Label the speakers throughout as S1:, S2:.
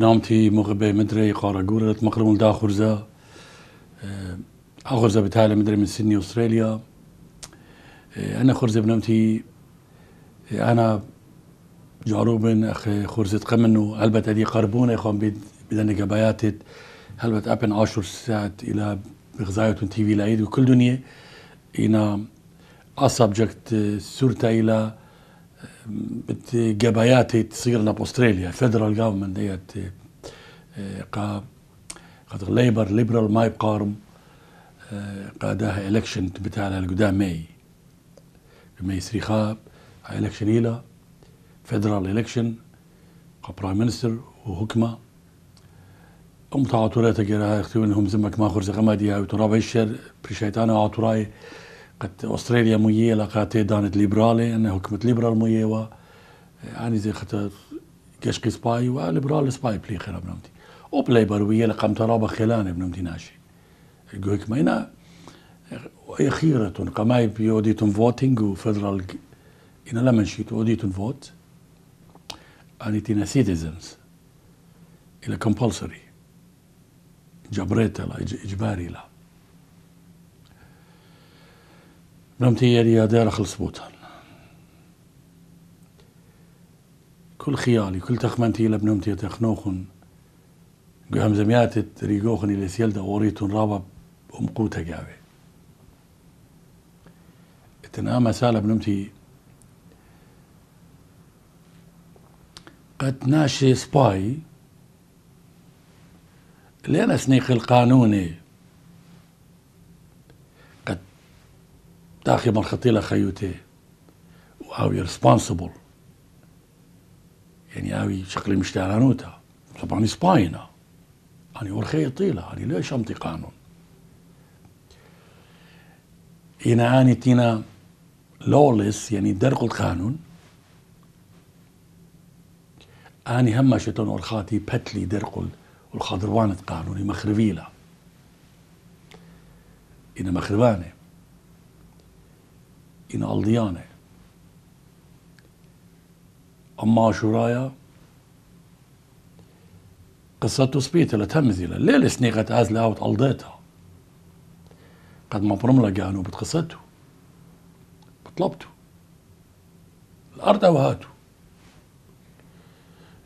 S1: بنامتي مغبي مدري قارة قورة مقرم دا خرزة أخرزة بتالي مدري من سيدني أستراليا أنا خرزة بنامتي أنا جاروبن أخي خرزة قمن وهلبت أدي قربونة يخون بدن قبايات هلبت أبن عشر ساعات إلى بغزاية تي في لايد وكل دنيا إنا أسبجكت سورتا إلى جبايات تصيرنا باستراليا فيدرال جوفرمنت ديت قا قد ليبر ليبرال ما يبقارم قادها إلكشن بتاع القدام ماي. ماي سريخاب إلكشن إلى فيدرال إلكشن برايم منستر وحكمة. أم تعاطرات جرا اختيون هم زمك ما خرز غمادي هاي ترى بيشر بريشيتانا عطراي قد أستراليا مية لقاتي دانت ليبرالي انه حكمة ليبرال مية و يعني زي خاطر كشقي سباي وليبرال سباي بلي خير بنمتي أو بليبر ويا لقم ترابة خلان بنمتي ناشي الجوك مينا أخيرة قماي بيوديتم فوتينج وفدرال إنا لما نشيت أوديتم فوت أني تينا سيتيزنز. إلى compulsory جبريت لا إجباري لا. نمتي يا دار خلص بوتان. كل خيالي كل تخمنتي لبنمتي تخنوخن. قهم زميات ريقوخن إلى سيلدا وريتون رابا بمقوتا قاوي اتنا سالة بنمتي. قد ناشي سباي. لين سنيق القانوني. قد تاخي من خطيلة خيوتي. وهاوي ريسبونسبل يعني هاوي شكلي مش تعلانوتا طبعا سباينا. أنا ورخي طيلة أنا ليش أمتي قانون إنا أني تينا لولس يعني درق القانون أني هما شتون ورخاتي بتلي درق والخضروانة قانوني مخربيلة. إنا مخربانة. إنا ألديانة أما شرايا قصته سبيتة لتمزيلة ليه سنيقة أزلة أوت ألديتها قد ما برملة قانو بتقصته بطلبته الأرض وهاته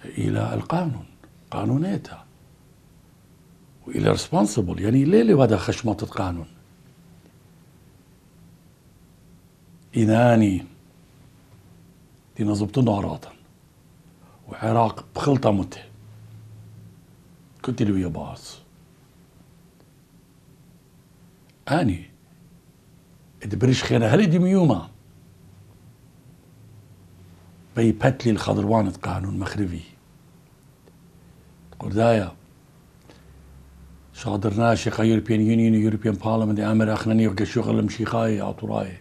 S1: إلى القانون. قانونيتها وإلى ريسبونسبل يعني ليه هذا خشمة قانون إناني. دي نظبطنا عراطا وعراق بخلطة مته كنت له يا باص. أني ادبرش خير هل دي ميوما بي بتلي الخضروان قانون مخربي. تقول دايا صادرناش خا يوروبيان يونيون يوروبيان بارلمنت أمر اخنني وقت شغل مشيخاي اطراي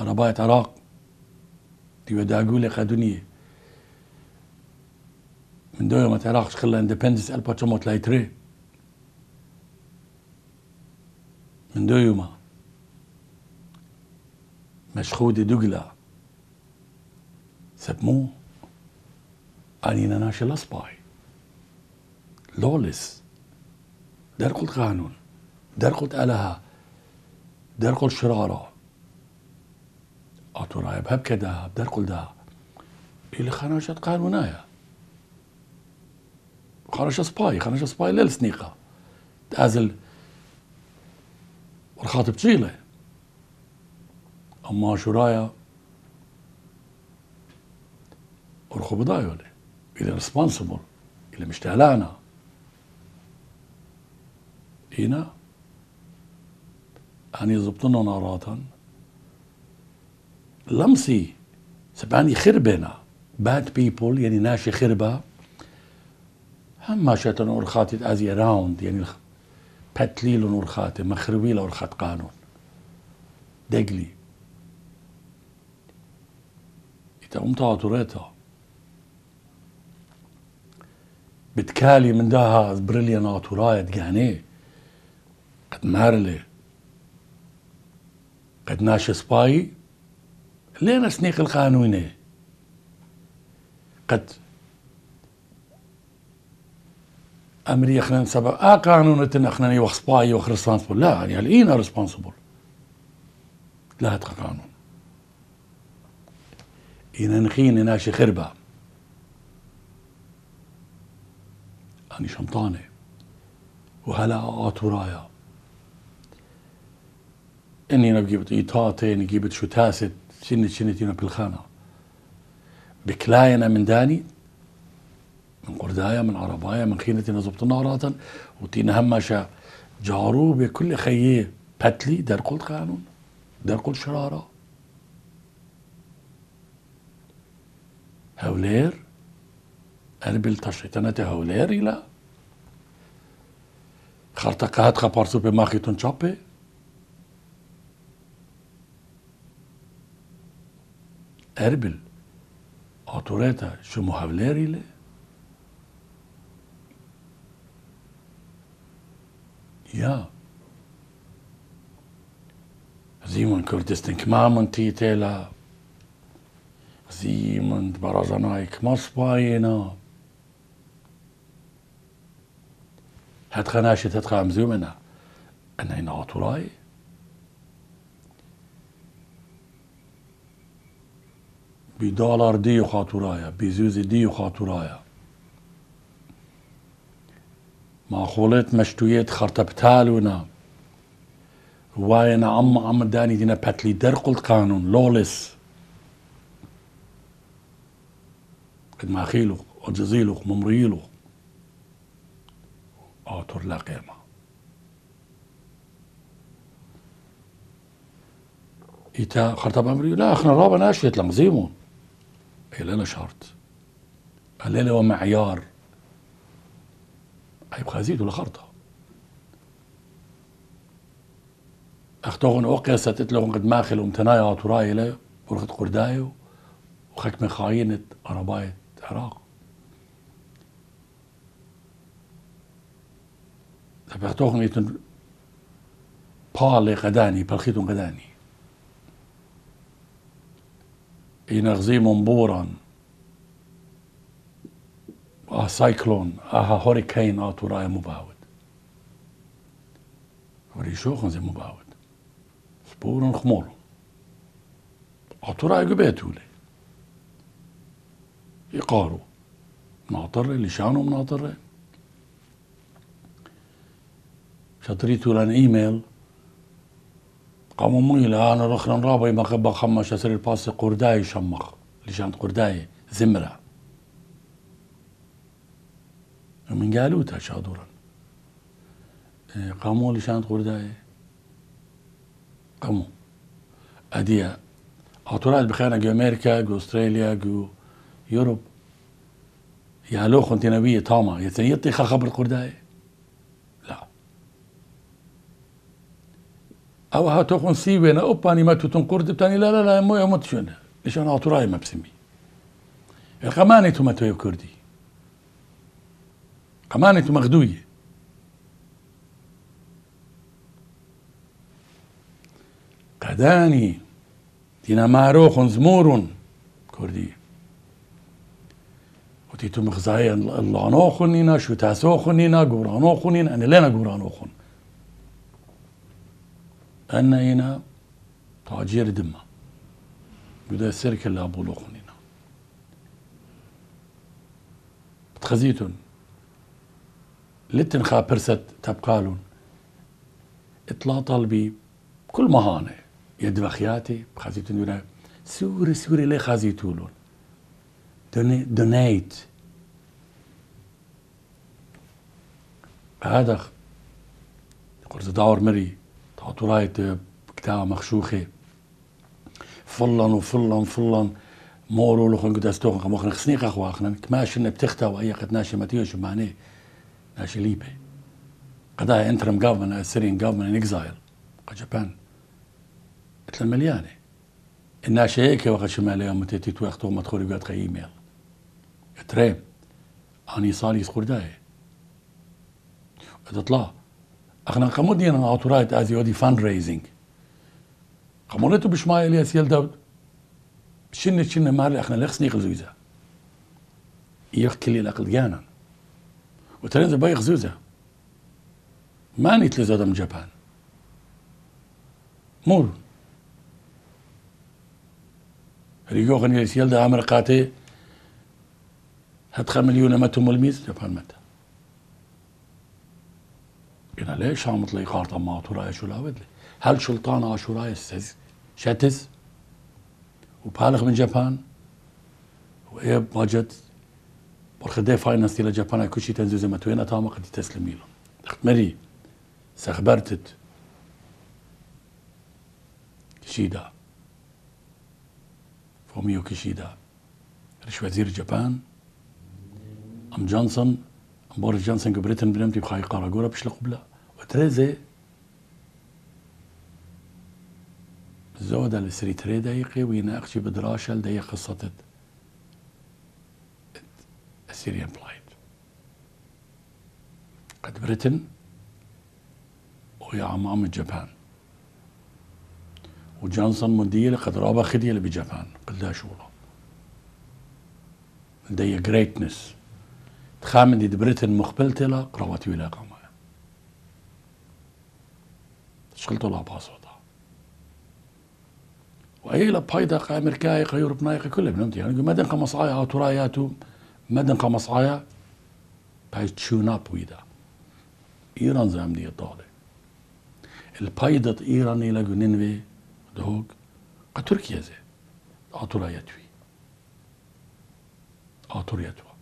S1: أنا بايت عراق دي ودا أقول لك دنيا. من دو ما تعرفش خلا اندبندنس البا تشموت لايتري من دو يوما مشخود دقلا سبمو أني ناشي لاسباي لولس درق القانون درق الألها درق الشرارة أطراي بهب كده بدرق ده. اللي خناشة قانونايا. خرج سباي خرج سباي للسنيقة تازل ورخاطب تشيله أما شرايا ورخو بضايولي إلى ريسبونسبل إلى مشتهلانا هنا أن يزبطنا ناراتا لمسي. سبعني خربنا. Bad people يعني ناشي خربة. هم شتن أرخاتي أزي راوند يعني بتليل أرخاتي مخربيل أرخات قانون. دقلي. إذا أمتا عطوريتا بتكالي من داها بريليان عطورايت جانيه قد مارلي. قد ناش سباي. لين سنيق القانوني. قد امري اخنا سبب آه قانون اخنا يوخ سباي يوخ ريسبونسبل لا يعني الين ريسبونسبل. لا هتقى قانون. إن نخين ناشي خربة. أني شمطانة وهلا آتورايا إني نبجيبت إيطاتي نجيبت شو تاست شنت شنتينا بالخانة. بكلاينا من داني من قردايا من عربايا من خينتنا زبطنا عراتا وتينا همشا جارو بكل خيه باتلي در قلت قانون در قلت شرارة. هولير أربل تشيطنة هولير إلى خرطة هات خبارسو بماخي تنشابي أربل أوتوريتا شو مهولير إلى Ja. Simon Kurdistan kmaman titela. Simon barazanai kmaspayena. هات خناشة هات خامزومنا أنا هنا عطوراي بدولار دي خاطرايا بزوز دي خاطرايا معقولات مشتويات خرطبتالونا واينا عم داني دينا باتلي درقل قانون لولس. قد ما خيلو وجزيلو ممريلو آتور لا قيمة إيتا خرطب أمري لا أخنا رابا ناشيت لمزيمون إيه لنا شرط الليلة ومعيار هيبقى زيد ولا خرطة؟ اختوغن اوقيا تتلغن قد ماخل ومتنايا تراي له ورخت قردايو وخك من خاينة عرباية عراق. اختوغن يتن بالي قداني بالخيتون قداني. ينغزي منبورا آه سايكلون آه هوريكين آه تراي مباود وريشوخن زي مباود. سبورن خمور آه تراي قبيتولي يقارو ناطر شانو مناطر شطريتو لأن ايميل قاموا ميلا انا رخنا رابي ما خبا خمش اسر الباس قرداي شمخ. لشان قرداي زمره. من قالوتها شادورا. قاموا لشان قرداي قاموا. أديا أطولات بخينا جو أمريكا جو أستراليا جو يوروب. يا لو خنت نبي تاما يتيطي خبر قرداي لا. أو هاتوخن سيبنا أوباني ما توتن قرد بتاني لا لا لا مو يموت شون ليش أنا أطوراي ما بسمي. القماني توما توي كردي قمانة مغدوية. قداني تينا ماروخ زمور كردي. وتيتو مخزاي اللعنوخنينا شو تاسوخنينا قورانوخنين أنا لنا قورانوخن. أنا هنا تاجير دمة بدا السرك اللي أبولوخنينا بتخزيتون لتنخا برست تبقالون. اطلع طلبي كل مهانة. يد بخياتي بخازيتون دونا سوري سوري ليه خازيتولون. دوني دونيت. هذا قلت دور مري. تعطوا رايت كتاب مخشوخة فلان وفلان فلان مورو لخن قد استوخن خموخن خسنيق اخواخنا كماشن بتختا واي قد ناشي ماتيوش معناه Lipe. قضايا a Syrian government in exile قد جابان قلت له مليانة. الناس هيك وقت شمالية متيتي توقتو مدخول بيات خي إيميل. تريم اني صالي سخور داي تطلع أخنا قمودي أنا اوتورايت ازي ودي فاند ريزنج قمونتو بشمايل يا سيل داود. شنة شنة مالي أخنا لخسني غزوزة يحكي لي الاقل جانا وترينز باي غزوزة ما نيت لزودة من جابان. مور. ريجو غني سيال دا عمر قاتي هتخا مليون متو ملميز جابان متى قلنا ليش عم تلاقي خارطة ما تراي شو لا بدلي هل شلطان عاشوراي السز شاتز وبالغ من جابان؟ وإيه باجت برخدي فاينانس إلى جابان كل شيء تنزل زي ما توين أتاما قد تسلمي له دخت مري سخبرتت. كشيدا فوميو كشيدا رش وزير جابان أم جونسون أم بوريس جونسون كبريتن بنمتي بخاي قارا قورا بش لقبلا وتريزي زودا لسري تري دقيقة ويناقشي بدراشة لدي قصة السيريان بلايت قد بريتن ويا عمام جابان وجونسون مدير قد رابا خدية بجابان قد شغله دي جريتنس تخامن دي بريتن مقبلتي لا قرواتي ولا قامة شغلتو لا باصوتا وأي لا بايدا أمريكاي قيور بنايق كله بنمتي. يعني مدن قمصايا أو تراياتو مدن قمصايا باي اب ويدا إيران زعم دي طالع. البايدة إيران إلى نينوي دهوك قا تركيا زي آتورا يتوي آتور يتوى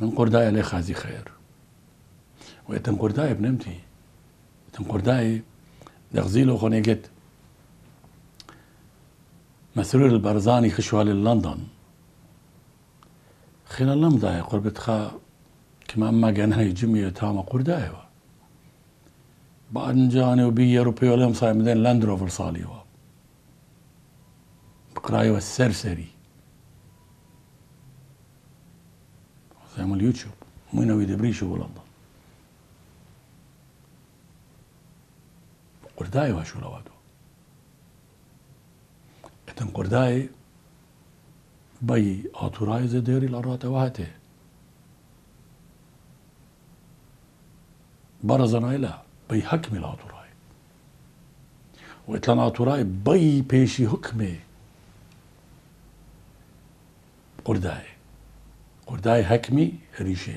S1: من قرداء عليه خازي خير ويتم قرداء بنمتي يتم قرداء دغزيلو خوني مسرور البرزاني خشوال لندن. خلال لمضاي قربت خا كما أما كان هاي جميع تاما قرداء بعد جاني وبي أوروبي ولهم صاير مدين لاند روفر صالي و. بقراي والسرسري زي ما اليوتيوب مو ينوي دبريشو لندن قرداي واشو لوادو اتن قرداي بي آتوراي زديري لراته وهته برزنا إلى بي حكم الآتوراي وإتلان آتوراي بي بيشي حكمي قرداي قرداي حكمي ريشي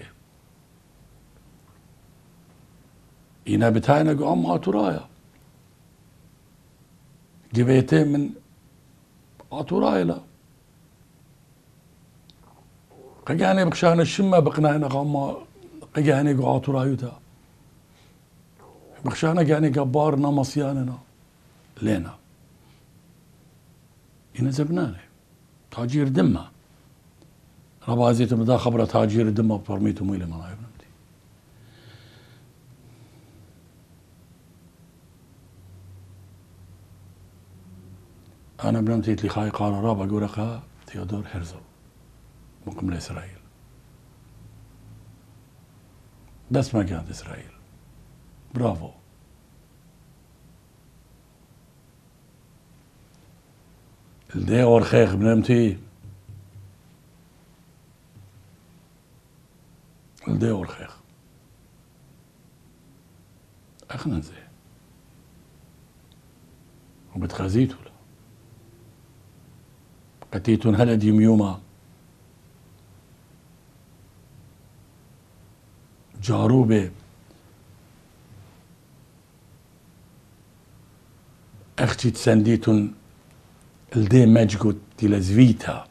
S1: إنا بتاينا قام آتورايا جبيتين من آتوراي لا قجاني بكشان الشمة بقنا قام قجاني قو آتورايوتا بخشانا يعني قبار مصياننا لنا إن زبنانه تاجير دمة. ربازيت مدا خبرة تاجير دمة برميتو ميلي ما يبنمتي أنا بنمتي لي خاي قال رابع قولك تيودور هرزل مقيم لإسرائيل. بس ما كانت إسرائيل برافو الدي اور خيخ بنمتي. الدي اور خيخ. أخنا زي. وبتخازيتو قتيتون هلا ديم يوما جاروبه. أختي تسنديتون الدي ماجيكو تيلا زفيتا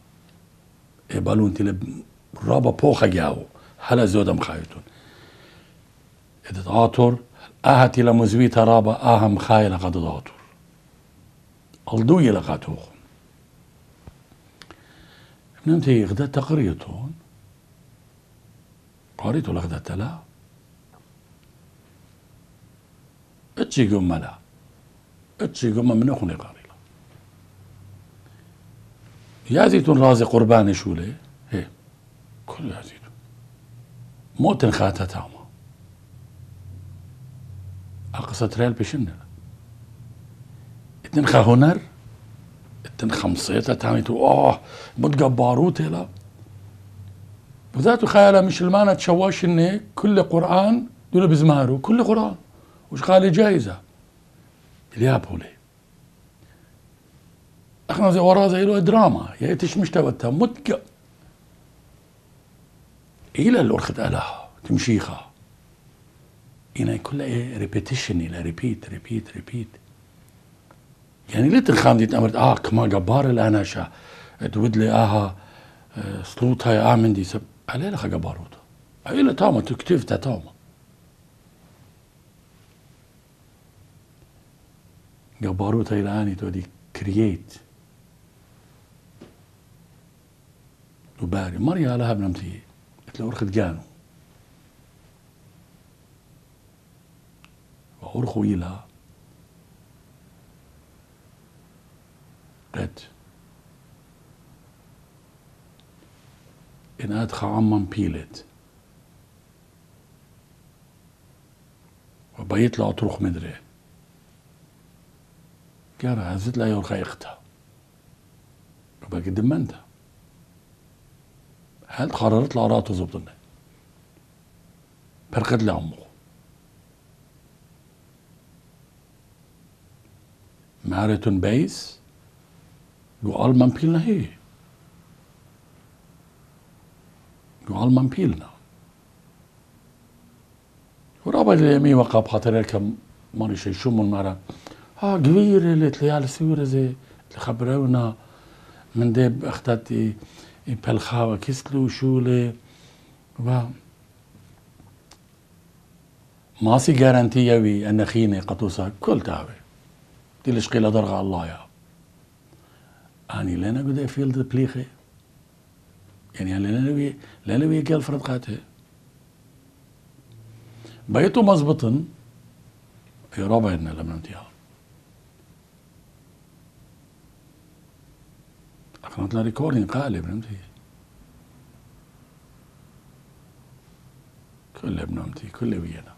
S1: اي بالون تيلا رابا بوخا جاو هلا زودا مخايتون اذا تعاطر آها تيلا مزويتا رابا أها مخايلة قد تعاطر الدوية لقاتوخ نمتي غدا تقريتون قريتو لغدا تلا اتشي قم لا. اتشي قم من أخني قاري يا زيتون رازي قرباني شو ليه هي. كل يا زيتون موتن خاتها تاما أقصى تريل بشنة اتنخا هنر اتن خمسيتا تاميتو آه متقى باروت لا. خيالها مش المانة تشواش اني كل قرآن دول بزمارو كل قرآن. وش قال جائزة. اليابولي إحنا زي وراه زي له دراما. يا تش مش توتها متك إلى الأرخت ألها تمشيخها هنا كلها إيه؟ ريبيتيشن إلى ريبيت ريبيت ريبيت. يعني ليه تنخام دي تأمرت آه كما جبار الآن شا تود لي آها سلوطها يا آمن دي سب. عليه لها جباروتا عليه تاما تكتيف تاما جباروتا الان تودي كرييت وباري مريا لها بنمتي قلت له أرخد جانو. وأرخو إلى. قد عمان بيلت. وبيت له أطرق مدري. قال هزت لا يرخى إختها. وبقى دمنتها هل قررت له راتو زبطنا برقد لعمه Marathon Base gå allman pilna hy. gå allman pilna. ورابع اليمين وقع بخاطر كم ماري شي شو من مرة. ها كبيرة اللي تليال سورة زي اللي خبرونا من ديب اختتي بلخاوة كسلو شولة و ماسي جارانتي يوي أن خيني قطوسا كل تاوي دي لشقيلة درغة الله يا. أني لنا قد دي بليخي. يعني لنا وي لنا وي قال فرد قاته بيتو مزبطن يا ربع إن لم ننتهي. أخذت لنا ريكوردين قالب نمتي كل ابنمتي كل ويانا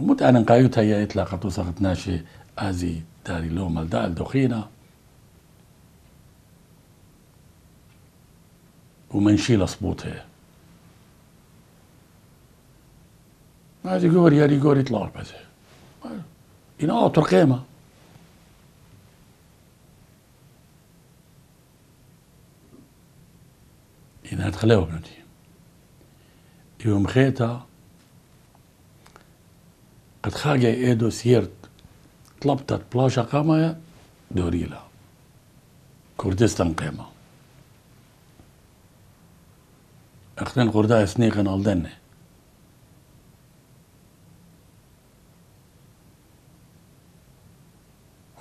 S1: ومت أنا قايوتها يا إطلاقة وسقط ناشي أزي داري لوم الدال دخينة ومنشيل صبوتها ما يقول يا يقول يطلع بس ينقط ترقيمة ينهد خلاوة بنتي. يوم خيتا قد خاجة إيدو سيرت طلبتت بلاشا قامة دوريلا. كردستان قيمة. أختن قردا سنيقن الدنة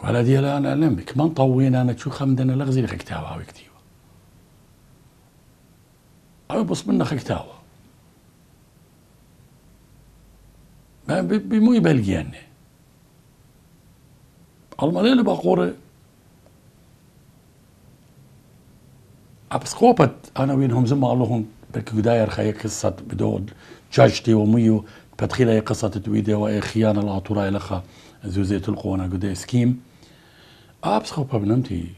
S1: ولا دي لا أنا علم كمان طوين أنا تشو خمدنا لغزي لك كتابة أو كتيبة أو بص منك كتابة ما بمو يبلغيني Almalele بقورة أبسكوبت أنا وينهم زما اللهم بداية خي قصة بدود جاجتي وميو بدخيلة قصة تويدة وإي خيانة العطورة لخا زوزية القونا قد سكيم أبسكوبة بنمتي.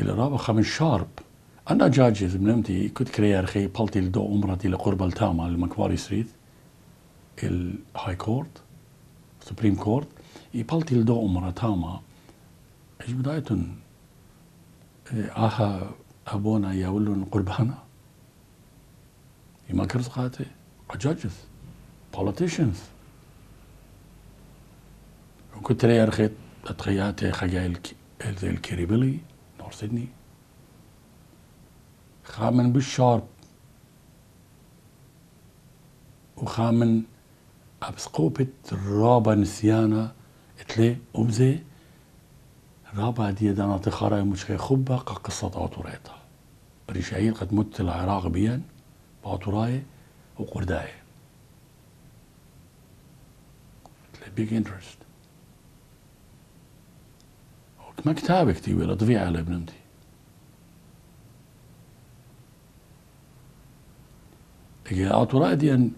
S1: إلى رابع خمس شارب. أنا جاجز بنمتي كنت كريار خي بلتي لدو أمرتي لقرب التامة المكواري ستريت. الهاي كورت سبريم كورت يبلتي لدو مرتاما إيش بدايتن؟ آها أبونا يولون قربانا. يما كرزقاتي judges politicians. وكنت لي رخيت اتخياتي خجايل زي الكريبلي نور سيدني. خامن بالشارب. وخامن أبسقوبة رابا نسيانا إتلي أمزي. رابع دي دانا تخارا مشكي خبا قصة عطوريتا ريشايل قد مت العراق بيان. بعطوراي وقرداي. اتلي بيج انترست ما كتابك تي ولا طبيعة على ابنمتي هي عطوراي دي ان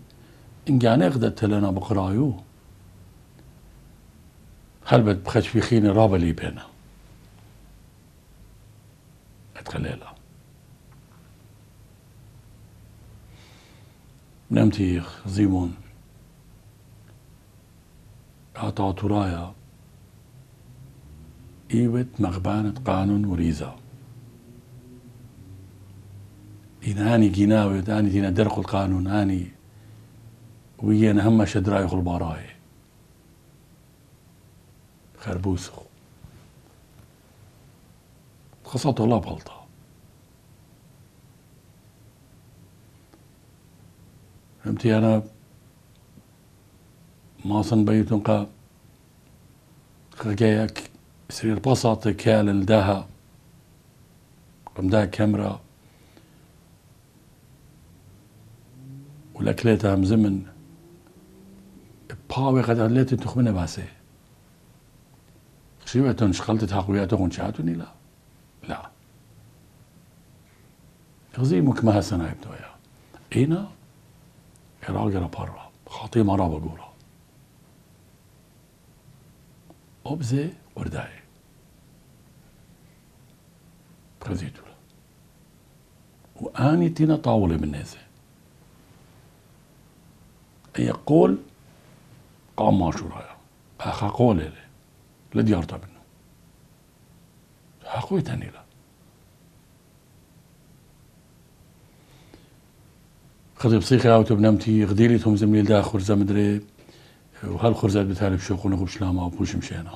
S1: إن قدرت لنا بقرايو هل بخش في خيني رابا لي بينا بنمتي زيمون أعطى ترايا إيوت مغبانة قانون وريزا. إن أني جيناوي أني دينا درق القانون أني ويانا هم شدراي خلباراي. خربوسخ خصته الله بغلطة فهمتي؟ أنا ما صن بيتون قا خجايك سرير بساط كال داها قم ده كاميرا والأكلاتها مزمن باوي قد أدلت تخمنا باسي. خشيبة شخلت تحقوياتهم شاتوني لا. لا. يغزيمك ما هسنا يبدويا إينا إراجر برا خاطي مرا بقولا أبزي ورداي خزيتولا وآني تينا طاولة من نازل يقول قام ماشورايا أخا قول لي لديارتا منه حقوي تاني خذي بصيخة أو تبنمتي غديلي تهم زميل دا خرزة مدري وهالخرزات بتالي بشوقنا غبش لاما وبوش مشينا.